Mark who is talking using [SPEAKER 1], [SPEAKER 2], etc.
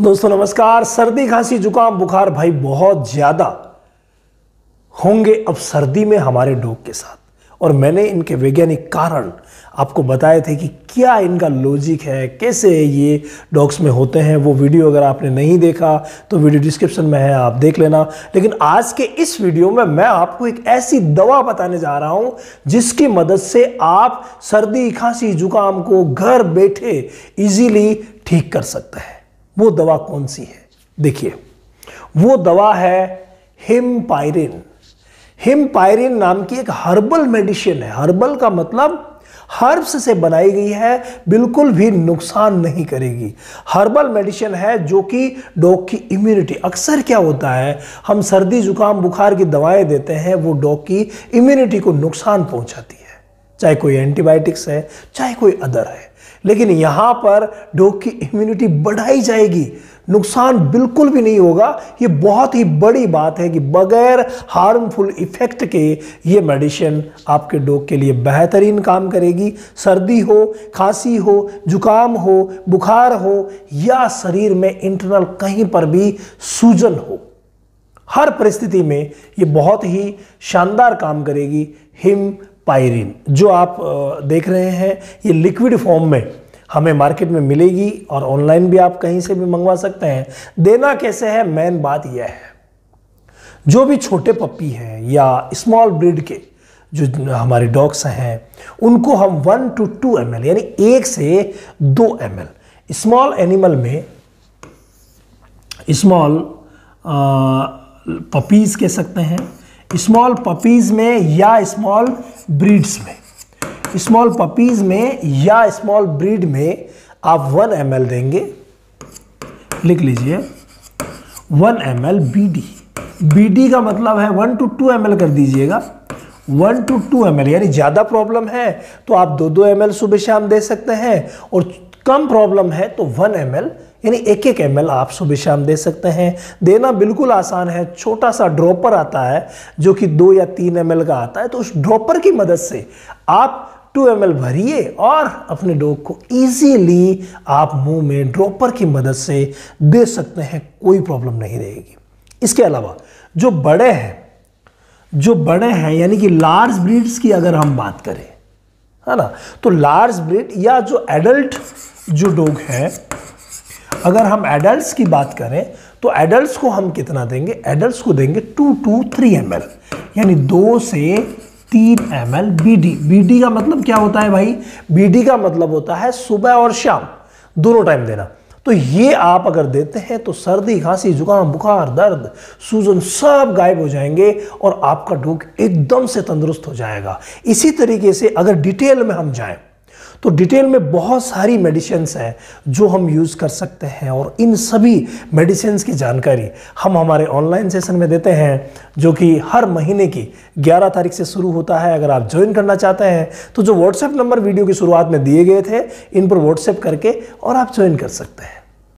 [SPEAKER 1] दोस्तों, नमस्कार। सर्दी, खांसी, जुकाम, बुखार भाई बहुत ज़्यादा होंगे अब सर्दी में हमारे डॉग के साथ। और मैंने इनके वैज्ञानिक कारण आपको बताए थे कि क्या इनका लॉजिक है, कैसे ये डॉग्स में होते हैं, वो वीडियो अगर आपने नहीं देखा तो वीडियो डिस्क्रिप्शन में है, आप देख लेना। लेकिन आज के इस वीडियो में मैं आपको एक ऐसी दवा बताने जा रहा हूँ, जिसकी मदद से आप सर्दी, खांसी, जुकाम को घर बैठे इजीली ठीक कर सकते हैं। वो दवा कौन सी है? देखिए, वो दवा है हिमपायरिन। हिमपायरिन नाम की एक हर्बल मेडिसिन है। हर्बल का मतलब हर्ब्स से बनाई गई है, बिल्कुल भी नुकसान नहीं करेगी। हर्बल मेडिसिन है जो कि डॉग की इम्यूनिटी। अक्सर क्या होता है, हम सर्दी, जुकाम, बुखार की दवाएँ देते हैं, वो डॉग की इम्यूनिटी को नुकसान पहुंचाती है। चाहे कोई एंटीबायोटिक्स है, चाहे कोई अदर है। लेकिन यहाँ पर डॉग की इम्यूनिटी बढ़ाई जाएगी। नुकसान बिल्कुल भी नहीं होगा। ये बहुत ही बड़ी बात है कि बगैर हार्मफुल इफ़ेक्ट के ये मेडिसिन आपके डॉग के लिए बेहतरीन काम करेगी। सर्दी हो, खांसी हो, जुकाम हो, बुखार हो या शरीर में इंटरनल कहीं पर भी सूजन हो। हर परिस्थिति में ये बहुत ही शानदार काम करेगी। हिम पायरिन। जो आप देख रहे हैं, ये लिक्विड फॉर्म में हमें मार्केट में मिलेगी और ऑनलाइन भी आप कहीं से भी मंगवा सकते हैं। देना कैसे है? मेन बात यह है, जो भी छोटे पप्पी हैं या स्मॉल ब्रीड के जो हमारे डॉग्स हैं, उनको हम वन टू टू एमएल यानी एक से दो एमएल स्मॉल एनिमल में स्मॉल पपीज़ कह सकते हैं स्मॉल पपीज़ में या स्मॉल ब्रीड्स में। स्मॉल पपीज़ में या स्मॉल ब्रीड में आप वन एम देंगे। लिख लीजिए। One M L B D B D का मतलब है वन टू टू एम कर दीजिएगा। वन टू टू एम यानी ज़्यादा प्रॉब्लम है तो आप दो दो एम सुबह शाम दे सकते हैं और कम प्रॉब्लम है तो वन एम यानी एक एक एम आप सुबह शाम दे सकते हैं। देना बिल्कुल आसान है छोटा सा ड्रॉपर आता है, जो कि दो या तीन एम का आता है तो उस ड्रॉपर की मदद से आप टू एम भरिए और अपने डॉग को इजीली आप मुँह में ड्रॉपर की मदद से दे सकते हैं, कोई प्रॉब्लम नहीं रहेगी। इसके अलावा, जो बड़े हैं, जो बड़े हैं, यानी कि लार्ज ब्रीड्स की अगर हम बात करें, है ना तो लार्ज ब्रीड या जो एडल्ट जो डॉग है अगर हम एडल्ट्स की बात करें तो एडल्ट्स को हम कितना देंगे? एडल्ट्स को देंगे टू टू थ्री एम यानी दो से तीन M L B D B D का मतलब क्या होता है भाई? बी डी का मतलब होता है सुबह और शाम। दोनों टाइम देना। तो ये आप अगर देते हैं तो सर्दी, खांसी, जुकाम, बुखार, दर्द, सूजन सब गायब हो जाएँगे और आपका डॉग एकदम से तंदुरुस्त हो जाएगा। इसी तरीके से अगर डिटेल में हम जाएँ तो डिटेल में बहुत सारी मेडिसिन हैं जो हम यूज़ कर सकते हैं और इन सभी मेडिसिन की जानकारी हम हमारे ऑनलाइन सेशन में देते हैं, जो कि हर महीने की 11 तारीख से शुरू होता है। अगर आप ज्वाइन करना चाहते हैं तो जो व्हाट्सएप नंबर वीडियो की शुरुआत में दिए गए थे, इन पर व्हाट्सएप करके और आप ज्वाइन कर सकते हैं।